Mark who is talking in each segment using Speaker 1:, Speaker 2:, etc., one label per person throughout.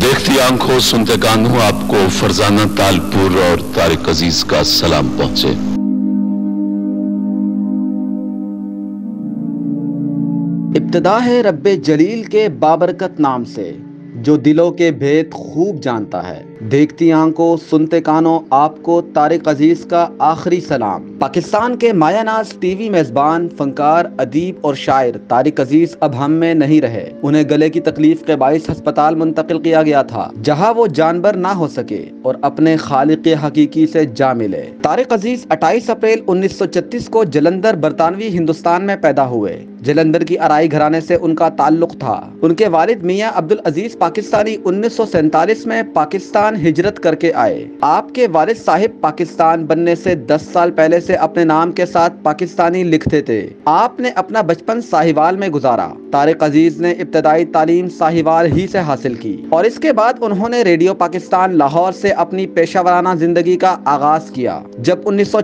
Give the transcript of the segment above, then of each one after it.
Speaker 1: देखती आँखों सुनते कानों, आपको फरजाना तालपुर और तारिक अज़ीज़ का सलाम पहुँचे।
Speaker 2: इब्तदा है रब्बे जलील के बाबरकत नाम से। जो दिलों के भेद खूब जानता है। देखती आँखों, सुनते कानों, आपको तारिक अज़ीज़ का आखिरी सलाम। पाकिस्तान के मायानाज टीवी मेजबान, फनकार, अदीब और शायर तारिक अज़ीज़ अब हम में नहीं रहे। उन्हें गले की तकलीफ़ के बाईस अस्पताल मुंतकिल किया गया था, जहाँ वो जानवर ना हो सके और अपने खालिक हकीकी से जा मिले। तारिक अज़ीज़ 28 अप्रैल 1936 को जलंधर, बरतानवी, हिंदुस्तान में पैदा हुए। जलंधर की अराई घराने से उनका ताल्लुक था। उनके वालिद मियाँ अब्दुल अज़ीज़ पाकिस्तानी उन्नीस में पाकिस्तान हिजरत करके आए। आपके वालिद साहिब पाकिस्तान बनने से 10 साल पहले से अपने नाम के साथ पाकिस्तानी लिखते थे। आपने अपना बचपन साहिवाल में गुजारा। तारिक अज़ीज़ ने इब्तदाई तालीम साहिवाल ही से हासिल की। और इसके बाद उन्होंने रेडियो पाकिस्तान लाहौर से अपनी पेशा ज़िंदगी का आगाज़ किया। जब उन्नीस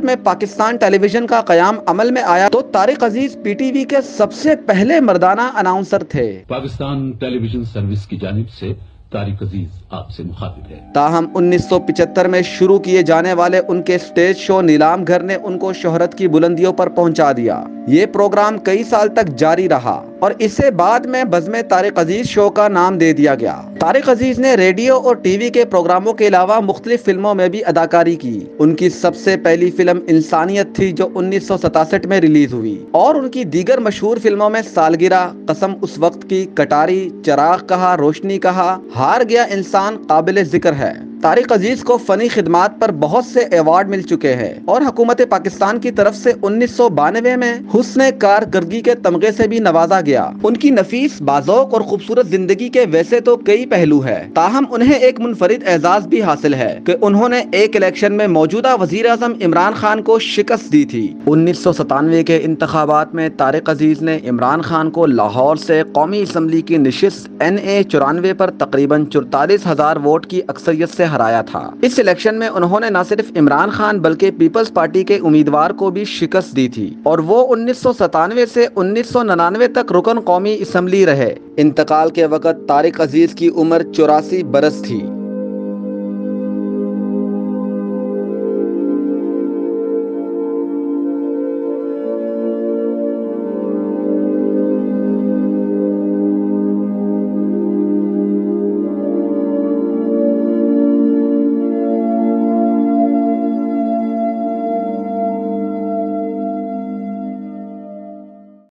Speaker 2: में पाकिस्तान टेलीविज़न का क्याम अमल में आया तो तारिक अज़ीज़ पीटीवी के सबसे पहले मर्दाना अनाउंसर थे।
Speaker 3: पाकिस्तान टेलीविज़न सर्विस की जानब ऐसी तारिक अज़ीज़ आपसे मुखातिब है।
Speaker 2: ताहम 1975 में शुरू किए जाने वाले उनके स्टेज शो नीलाम घर ने उनको शोहरत की बुलंदियों पर पहुँचा दिया। ये प्रोग्राम कई साल तक जारी रहा। और इसे बाद में बजमे तारिक अज़ीज़ शो का नाम दे दिया गया। तारिक अज़ीज़ ने रेडियो और टीवी के प्रोग्रामों के अलावा मुख्तलिफ़ फ़िल्मों में भी अदाकारी की। उनकी सबसे पहली फ़िल्म इंसानियत थी, जो उन्नीस में रिलीज़ हुई। और उनकी दीगर मशहूर फ़िल्मों में सालगिरह, कसम उस वक्त की, कटारी, चराग कहा, रोशनी कहा, हार गया इंसान काबिल ज़िक्र है। तारिक अज़ीज़ को फनी खिदमात पर बहुत से अवार्ड मिल चुके हैं। और हुकूमत पाकिस्तान की तरफ़ से उन्नीस सौ बानवे में हुसन कारकर्दगी के तमगे से भी नवाजा गया। उनकी नफीस, बाजोक और खूबसूरत ज़िंदगी के वैसे तो कई पहलू है। ताहम उन्हें एक मुनफरिद एजाज भी हासिल है की उन्होंने एक इलेक्शन में मौजूदा वज़ीर अजम इमरान खान को शिकस्त दी थी। उन्नीस सौ सतानवे के इंतबात में तारिक अज़ीज़ ने इमरान खान को लाहौर से कौमी असम्बली की नशस्त, एन ए चौरानवे पर तकरीबन चौतालीस हज़ार वोट की अक्सरियत से हराया था। इस इलेक्शन में उन्होंने न सिर्फ़ इमरान खान, बल्कि पीपल्स पार्टी के उम्मीदवार को भी शिकस्त दी थी। और वो उन्नीस सौ सतानवे से उन्नीस सौ निन्यानवे तक रुकन कौमी असम्बली रहे। इंतकाल के वक्त तारिक अज़ीज़ की उम्र चौरासी बरस थी।